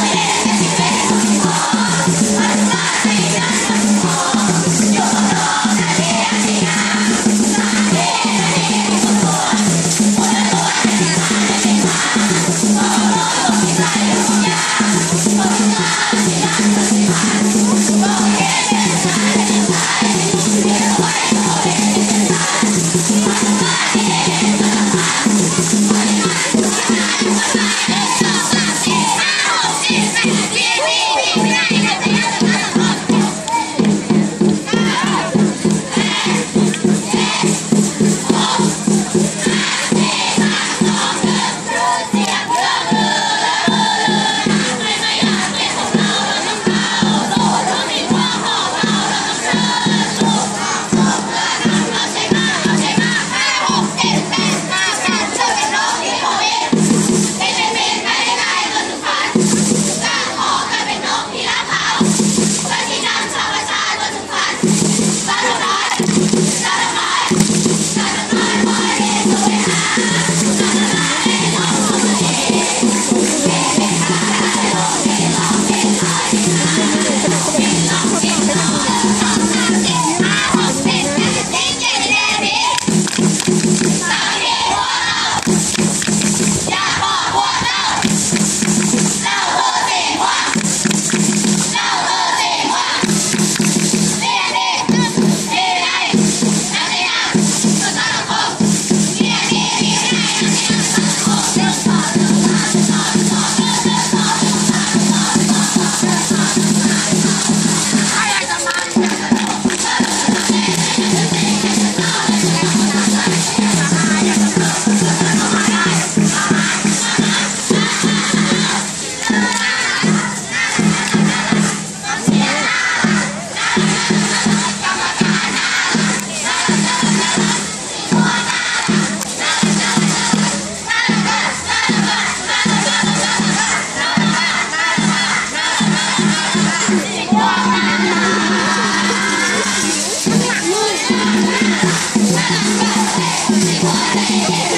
เ Tell me what it is.